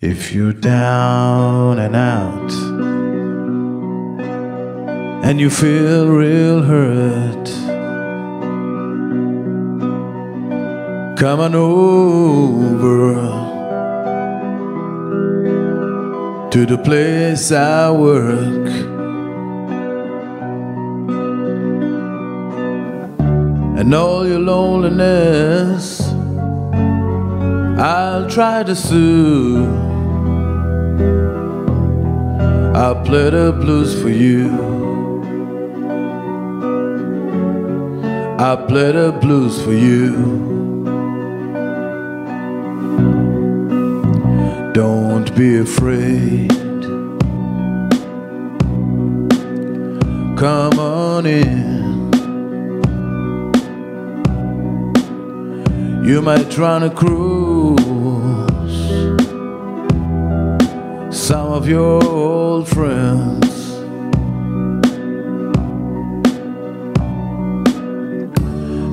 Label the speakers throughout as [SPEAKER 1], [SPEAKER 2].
[SPEAKER 1] If you're down and out and you feel real hurt, come on over to the place I work. And all your loneliness, I'll try to soothe. I'll play the blues for you. I'll play the blues for you. Don't be afraid. Come on in. You might try to cruise some of your old friends.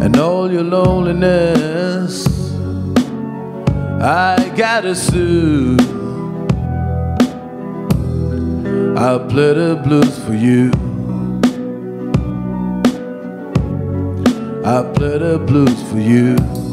[SPEAKER 1] And all your loneliness, I gotta soothe. I'll play the blues for you. I'll play the blues for you.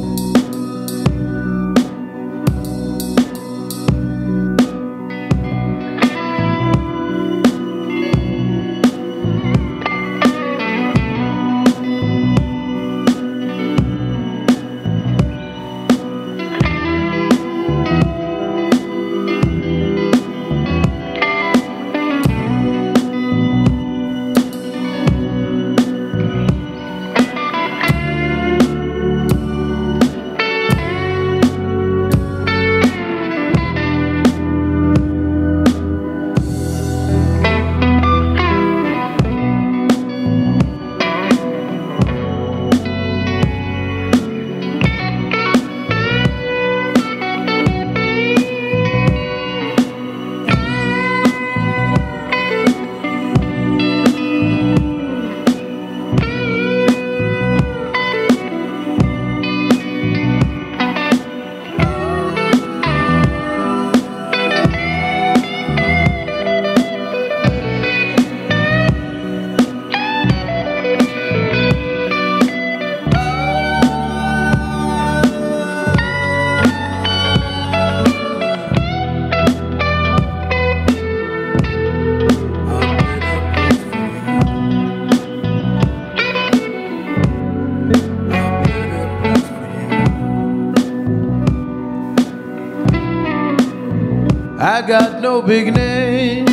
[SPEAKER 1] I got no big name.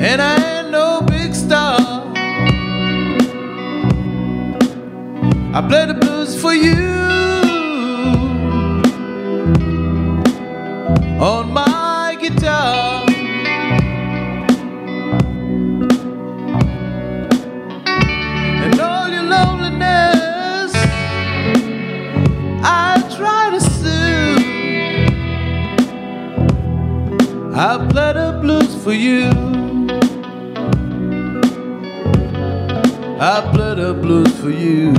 [SPEAKER 1] And I ain't no big star. I play the blues for you on my guitar. I play the blues for you. I play the blues for you.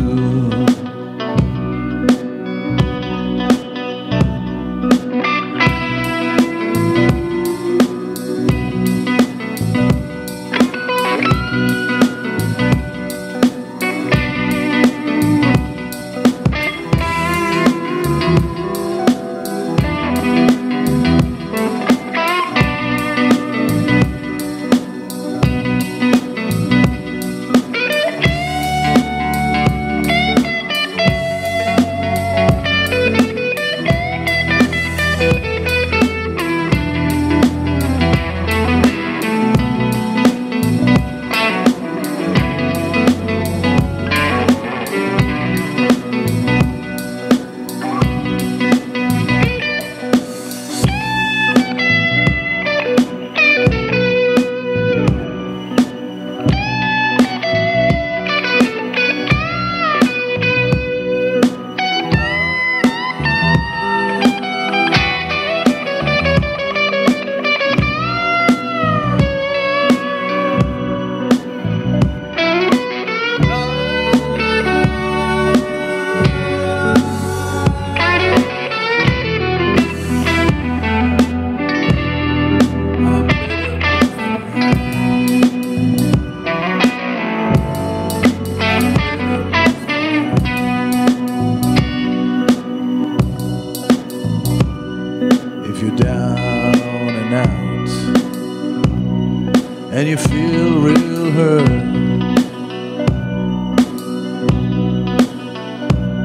[SPEAKER 1] And you feel real hurt.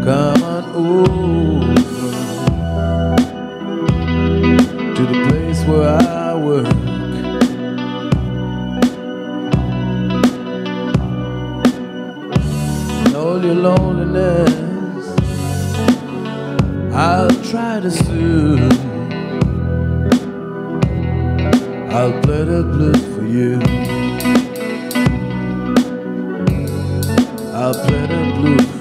[SPEAKER 1] Come on over to the place where I work. And all your loneliness, I'll try to soothe. I'll play the blues for you. I'll play the blues